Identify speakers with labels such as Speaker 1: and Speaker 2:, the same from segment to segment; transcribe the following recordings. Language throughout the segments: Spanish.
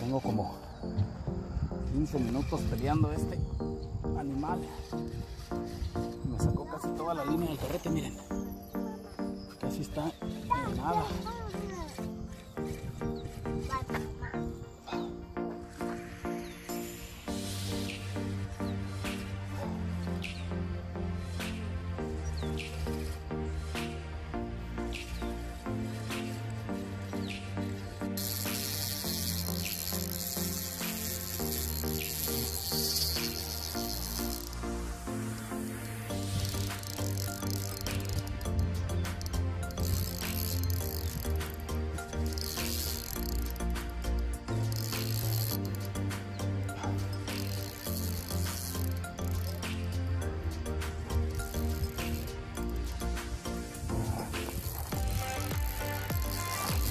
Speaker 1: Tengo como 15 minutos peleando este animal. Me sacó casi toda la línea del carrete, miren. Casi está en nada.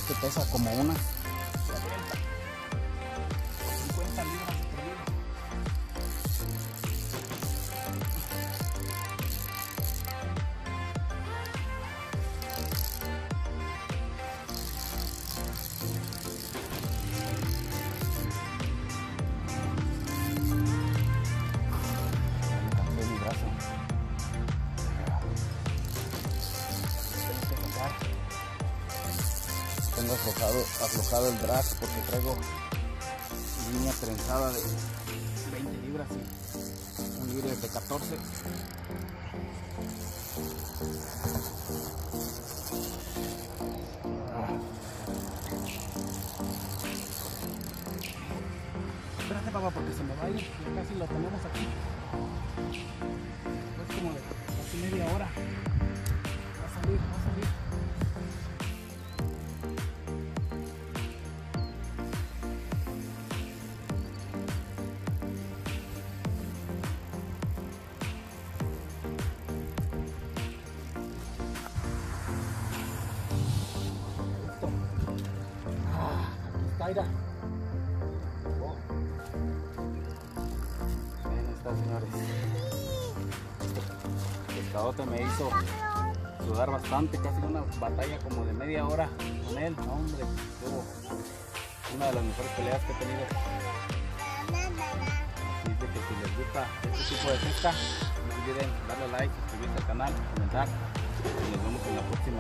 Speaker 1: Este pesa como una Tengo aflojado, aflojado el drag porque traigo línea trenzada de 20 libras y un libre de 14. Espérate papá porque se me va a ir, casi lo tenemos aquí. Es como de casi media hora. Ahí está, señores. El pescadote me hizo sudar bastante, casi una batalla como de media hora con él. No, hombre, estuvo una de las mejores peleas que he tenido. Así que si les gusta este tipo de pesca, no olviden darle like, suscribirse al canal, comentar. Y nos vemos en la próxima